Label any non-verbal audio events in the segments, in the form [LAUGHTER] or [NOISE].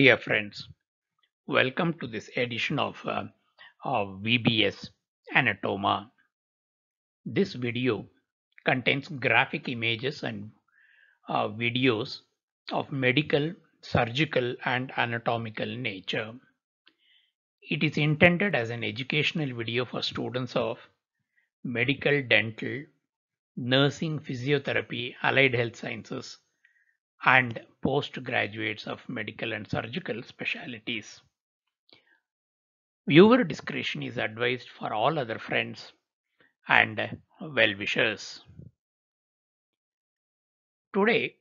Dear friends, welcome to this edition of, uh, of VBS Anatoma. This video contains graphic images and uh, videos of medical, surgical, and anatomical nature. It is intended as an educational video for students of medical, dental, nursing, physiotherapy, allied health sciences, and postgraduates of medical and surgical specialties. Viewer discretion is advised for all other friends and well wishers. Today,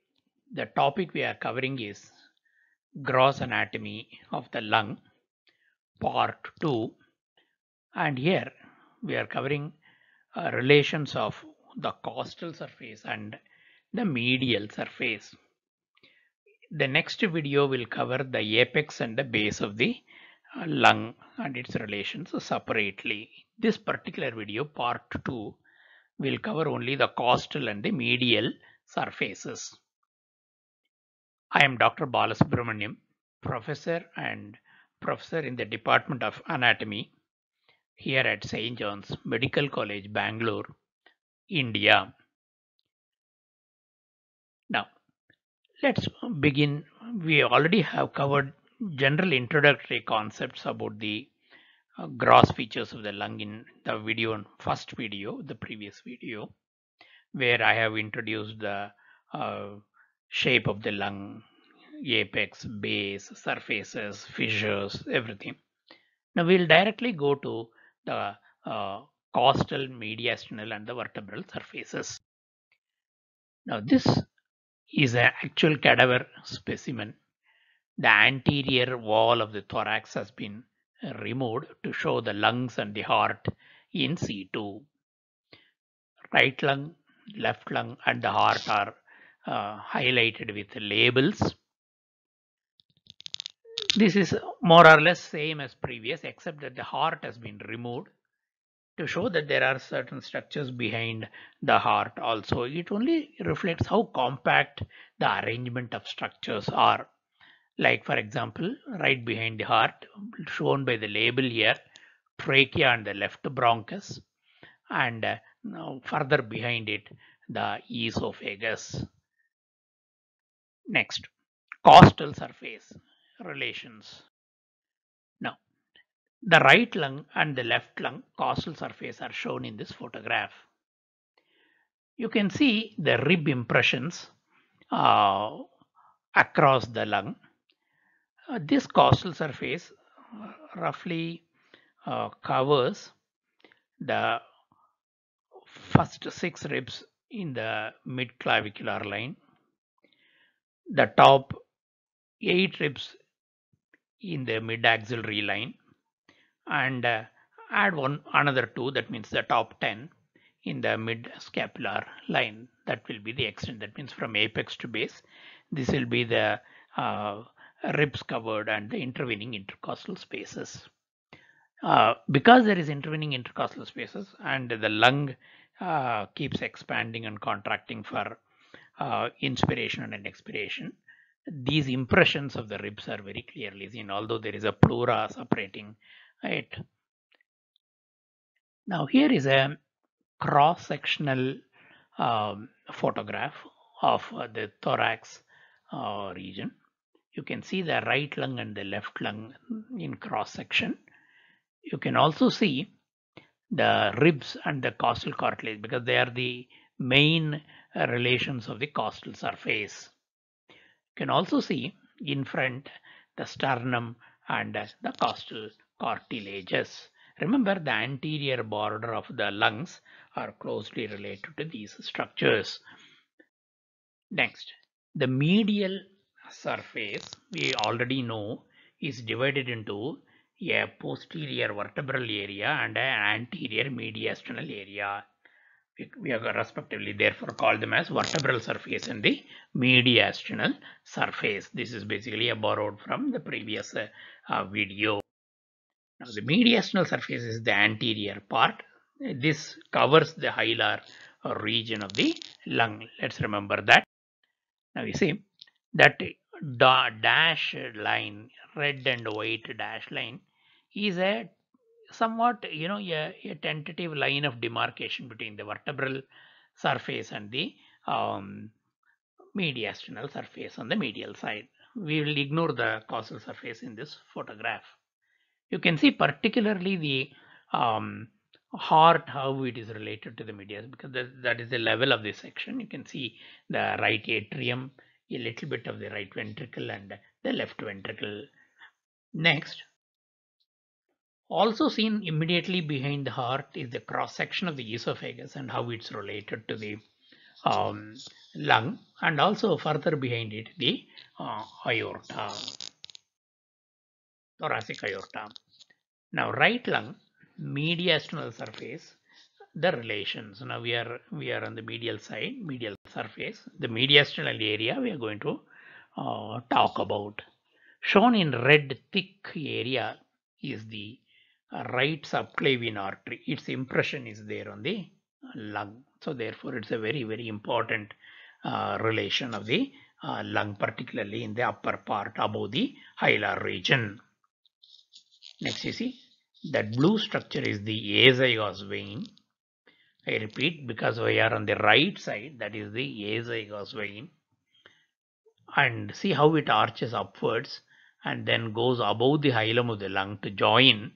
the topic we are covering is gross anatomy of the lung, part 2. And here we are covering uh, relations of the costal surface and the medial surface. The next video will cover the apex and the base of the uh, lung and its relations separately. This particular video, part 2, will cover only the costal and the medial surfaces. I am Dr. Balasubramaniam, professor and professor in the Department of Anatomy here at St. John's Medical College, Bangalore, India. Let's begin. We already have covered general introductory concepts about the uh, gross features of the lung in the video first video, the previous video, where I have introduced the uh, shape of the lung, apex, base, surfaces, fissures, everything. Now we'll directly go to the uh, costal, mediastinal and the vertebral surfaces. Now this is an actual cadaver specimen. The anterior wall of the thorax has been removed to show the lungs and the heart in situ. Right lung, left lung and the heart are uh, highlighted with labels. This is more or less same as previous except that the heart has been removed to show that there are certain structures behind the heart also. It only reflects how compact the arrangement of structures are. Like for example, right behind the heart, shown by the label here, trachea and the left bronchus, and uh, further behind it, the esophagus. Next, costal surface relations. The right lung and the left lung costal surface are shown in this photograph. You can see the rib impressions uh, across the lung. Uh, this costal surface uh, roughly covers the first six ribs in the mid clavicular line, the top eight ribs in the mid axillary line, and uh, add one another two that means the top 10 in the mid scapular line. That will be the extent that means from apex to base. This will be the uh, ribs covered and the intervening intercostal spaces. Uh, because there is intervening intercostal spaces and the lung uh, keeps expanding and contracting for uh, inspiration and expiration these impressions of the ribs are very clearly seen although there is a pleura separating right. Now here is a cross-sectional um, photograph of uh, the thorax uh, region. You can see the right lung and the left lung in cross section you can also see the ribs and the costal cartilage because they are the main uh, relations of the costal surface. You can also see in front the sternum and the costal cartilages. Remember the anterior border of the lungs are closely related to these structures. Next, the medial surface we already know is divided into a posterior vertebral area and an anterior mediastinal area. We, are respectively therefore call them as vertebral surface and the mediastinal surface. This is basically a borrowed from the previous uh, video. Now the mediastinal surface is the anterior part. This covers the hilar region of the lung. Let's remember that. Now you see that da dash line, red and white dash line is a somewhat, you know, a, a tentative line of demarcation between the vertebral surface and the um, mediastinal surface on the medial side. We will ignore the costal surface in this photograph. You can see particularly the um, heart, how it is related to the medias because that, that is the level of this section. You can see the right atrium, a little bit of the right ventricle and the left ventricle. Next, also seen immediately behind the heart is the cross section of the esophagus and how it's related to the um, lung and also further behind it the uh, aorta, thoracic aorta. Now right lung, mediastinal surface, the relations. Now we are we are on the medial side, medial surface. The mediastinal area we are going to uh, talk about. Shown in red thick area is the right subclavian artery. Its impression is there on the lung. So therefore it's a very very important uh, relation of the uh, lung particularly in the upper part above the hilar region. Next you see that blue structure is the azygos vein. I repeat because we are on the right side that is the azygos vein and see how it arches upwards and then goes above the hilum of the lung to join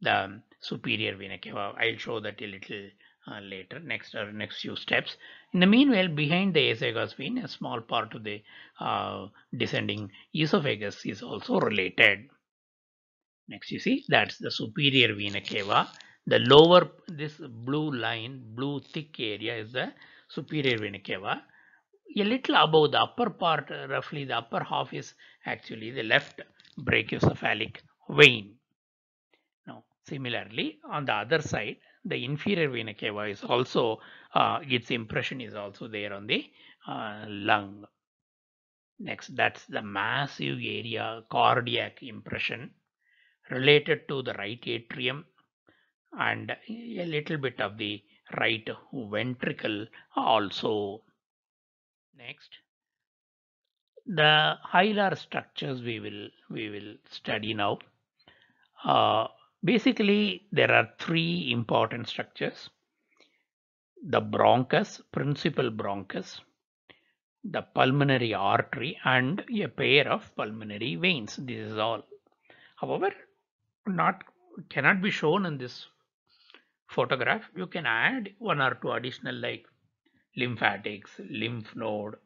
the superior vena cava. I'll show that a little uh, later next or next few steps. In the meanwhile, behind the azygos vein, a small part of the uh, descending esophagus is also related. Next, you see that's the superior vena cava. The lower this blue line, blue thick area is the superior vena cava. A little above the upper part, roughly the upper half is actually the left brachiocephalic vein. Now, similarly, on the other side, the inferior vena cava is also uh, its impression is also there on the uh, lung. Next, that's the massive area cardiac impression related to the right atrium and a little bit of the right ventricle also. Next, the hilar structures we will we will study now. Uh, basically, there are three important structures: the bronchus, principal bronchus, the pulmonary artery, and a pair of pulmonary veins. This is all. However, not cannot be shown in this photograph. You can add one or two additional like lymphatics, lymph node,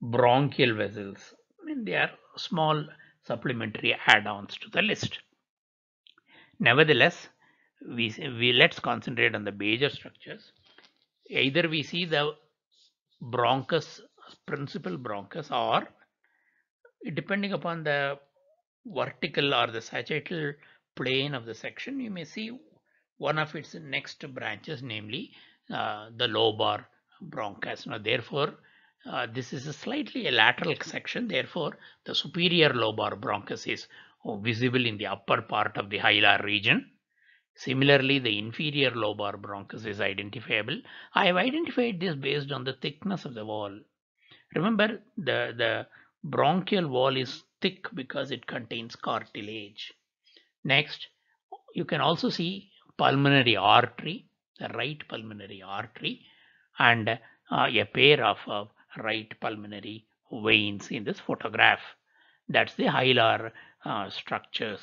bronchial vessels. I mean, they are small supplementary add-ons to the list. Nevertheless, we, we let's concentrate on the major structures. Either we see the bronchus, principal bronchus, or depending upon the vertical or the sagittal plane of the section, you may see one of its next branches, namely uh, the lobar bronchus. Now, therefore, uh, this is a slightly a lateral section. Therefore, the superior lobar bronchus is visible in the upper part of the hilar region. Similarly, the inferior lobar bronchus is identifiable. I have identified this based on the thickness of the wall. Remember, the, the bronchial wall is thick because it contains cartilage. Next, you can also see pulmonary artery, the right pulmonary artery, and uh, a pair of uh, right pulmonary veins in this photograph. That's the hilar uh, structures.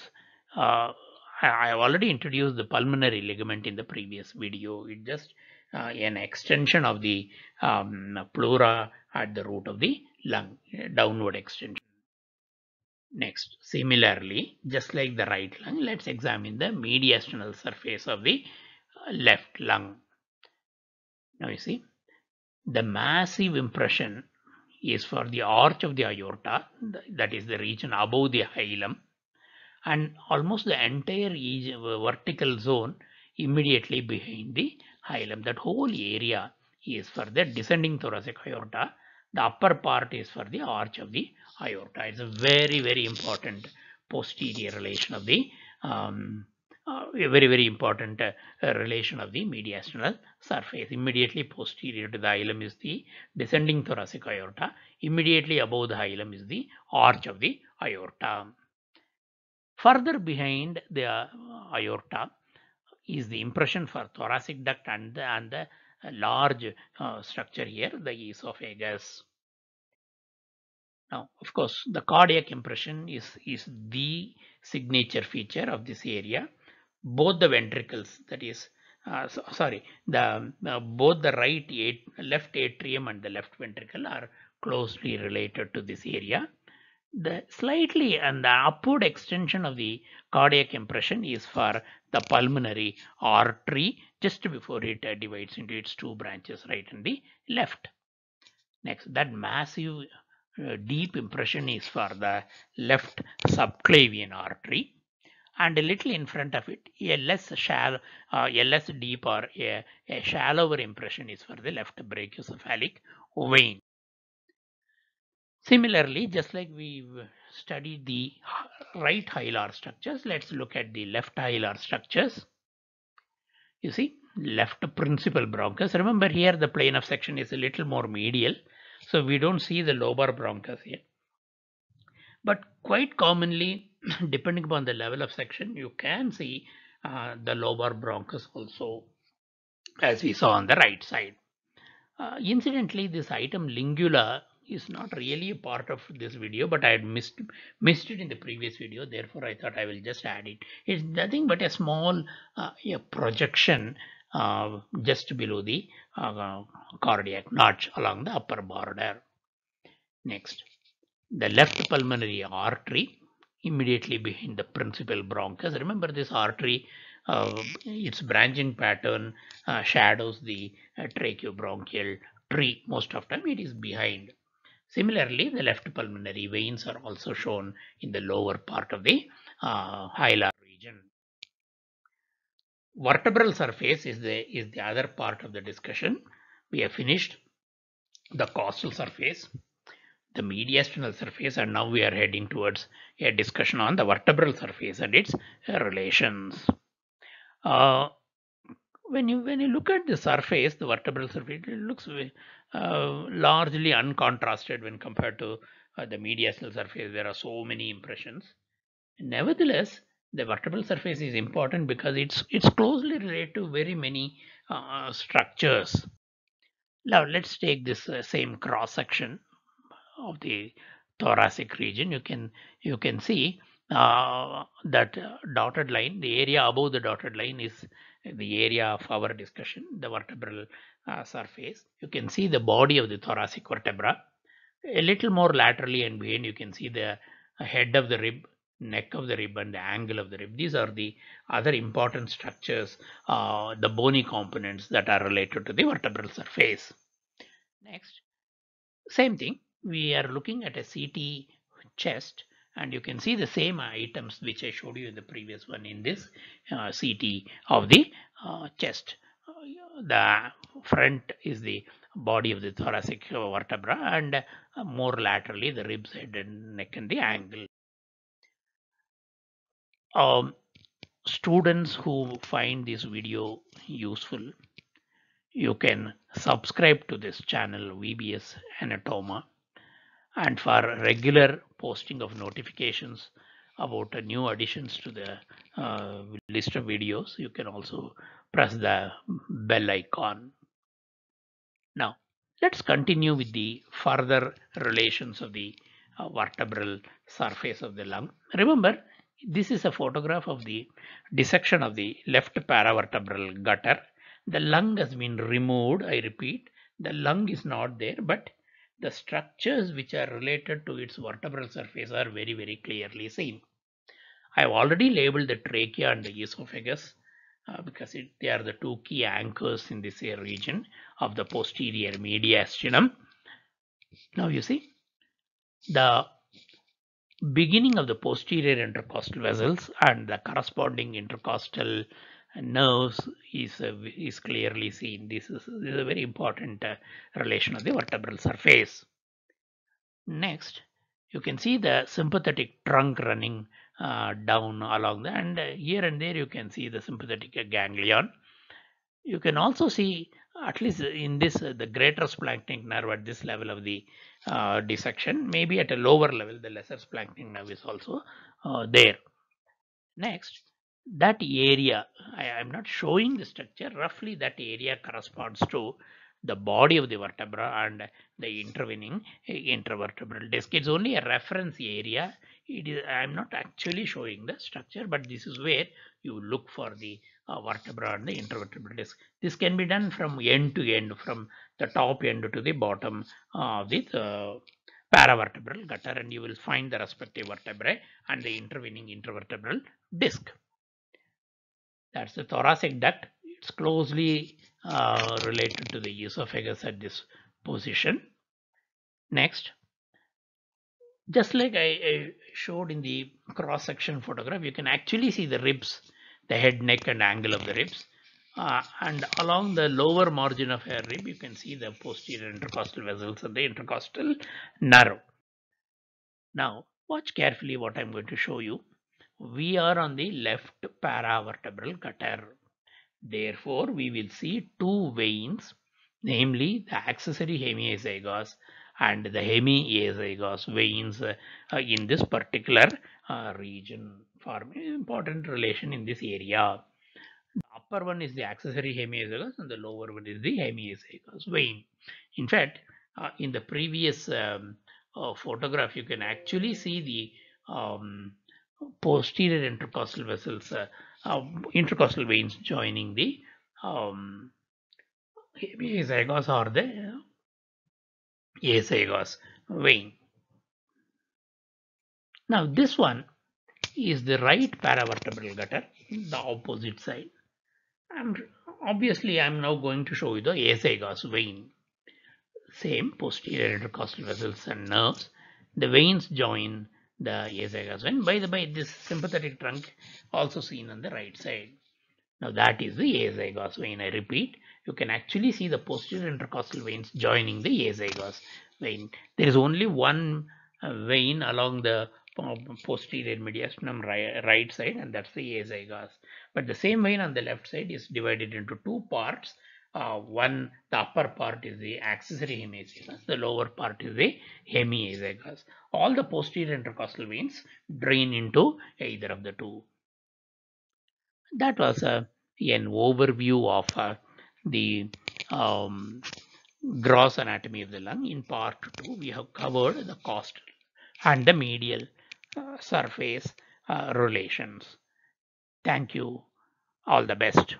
Uh, I have already introduced the pulmonary ligament in the previous video. It's just uh, an extension of the um, pleura at the root of the lung, downward extension. Next, similarly, just like the right lung, let's examine the mediastinal surface of the uh, left lung. Now you see, the massive impression is for the arch of the aorta, that is the region above the hilum, and almost the entire uh, vertical zone immediately behind the hilum. That whole area is for the descending thoracic aorta. The upper part is for the arch of the aorta. It's a very, very important posterior relation of the um, uh, a very very important uh, relation of the mediastinal surface. Immediately posterior to the hilum is the descending thoracic aorta. Immediately above the hilum is the arch of the aorta. Further behind the uh, aorta is the impression for thoracic duct and the, and the large uh, structure here, the esophagus. Now, of course, the cardiac impression is, is the signature feature of this area. Both the ventricles, that is, uh, so, sorry, the uh, both the right left atrium and the left ventricle are closely related to this area. The slightly and the upward extension of the cardiac impression is for the pulmonary artery just before it uh, divides into its two branches, right and the left. Next, that massive deep impression is for the left subclavian artery and a little in front of it a less shallow uh, a less deep or a, a shallower impression is for the left brachiocephalic vein. Similarly just like we studied the right hilar structures let's look at the left hilar structures. You see left principal bronchus. Remember here the plane of section is a little more medial so we don't see the lobar bronchus here but quite commonly [CLEARS THROAT] depending upon the level of section, you can see uh, the lobar bronchus also as we saw on the right side. Uh, incidentally, this item lingula is not really a part of this video, but I had missed missed it in the previous video. Therefore, I thought I will just add it. It's nothing but a small uh, a projection just below the uh, cardiac notch along the upper border. Next, the left pulmonary artery immediately behind the principal bronchus. Remember this artery, uh, its branching pattern uh, shadows the uh, tracheobronchial tree. Most of time it is behind. Similarly, the left pulmonary veins are also shown in the lower part of the uh. Vertebral surface is the is the other part of the discussion. We have finished the costal surface the mediastinal surface and now we are heading towards a discussion on the vertebral surface and its relations. Uh, when you when you look at the surface, the vertebral surface, it looks uh, largely uncontrasted when compared to uh, the mediastinal surface. There are so many impressions. Nevertheless, the vertebral surface is important because it's it's closely related to very many uh, structures. Now let's take this uh, same cross section of the thoracic region. You can you can see uh, that dotted line the area above the dotted line is the area of our discussion the vertebral uh, surface. You can see the body of the thoracic vertebra. A little more laterally and behind you can see the head of the rib neck of the rib and the angle of the rib these are the other important structures uh, the bony components that are related to the vertebral surface next same thing we are looking at a CT chest and you can see the same items which I showed you in the previous one in this uh, CT of the uh, chest. the front is the body of the thoracic vertebra and uh, more laterally the ribs, head and neck and the angle. Um, students who find this video useful, you can subscribe to this channel VBS Anatoma. And for regular posting of notifications about uh, new additions to the uh, list of videos you can also press the bell icon. Now let's continue with the further relations of the uh, vertebral surface of the lung. Remember this is a photograph of the dissection of the left paravertebral gutter the lung has been removed i repeat the lung is not there but the structures which are related to its vertebral surface are very, very clearly seen. I have already labeled the trachea and the esophagus uh, because it, they are the two key anchors in this region of the posterior mediastinum. Now you see the beginning of the posterior intercostal vessels and the corresponding intercostal nerves is uh, is clearly seen. This is, this is a very important uh, relation of the vertebral surface. Next, you can see the sympathetic trunk running uh, down along the and uh, here and there you can see the sympathetic ganglion. You can also see at least in this uh, the greater splanchnic nerve at this level of the uh, dissection maybe at a lower level the lesser splanchnic nerve is also uh, there. Next that area I am not showing the structure roughly that area corresponds to the body of the vertebra and the intervening intervertebral disc. It's only a reference area. It is I am not actually showing the structure, but this is where you look for the uh, vertebra and the intervertebral disc. This can be done from end to end, from the top end to the bottom of the uh, paravertebral gutter, and you will find the respective vertebrae and the intervening intervertebral disc. That's the thoracic duct. It's closely uh, related to the esophagus at this position. Next, just like I, I showed in the cross-section photograph, you can actually see the ribs, the head, neck and angle of the ribs. Uh, and along the lower margin of a rib, you can see the posterior intercostal vessels and the intercostal narrow. Now, watch carefully what I'm going to show you. We are on the left paravertebral gutter. Therefore, we will see two veins, namely the accessory hemiazygos and the hemiazygos veins uh, in this particular uh, region form important relation in this area. The upper one is the accessory hemiazygos and the lower one is the hemiazygos vein. In fact, uh, in the previous um, uh, photograph, you can actually see the um, posterior intercostal vessels uh, uh, intercostal veins joining the um, or the azygos vein. Now this one is the right paravertebral gutter, the opposite side. And obviously I'm now going to show you the azygos vein. Same posterior intercostal vessels and nerves. The veins join the azygos vein. By the way, this sympathetic trunk also seen on the right side. Now that is the azygos vein. I repeat, you can actually see the posterior intercostal veins joining the azygos vein. There is only one uh, vein along the posterior mediastinum right, right side and that's the azygos. But the same vein on the left side is divided into two parts. Uh, one, the upper part is the accessory hemiazygos, the lower part is the hemiazygos. All the posterior intercostal veins drain into either of the two. That was uh, an overview of uh, the um, gross anatomy of the lung. In part 2, we have covered the costal and the medial surface uh, relations. Thank you. All the best.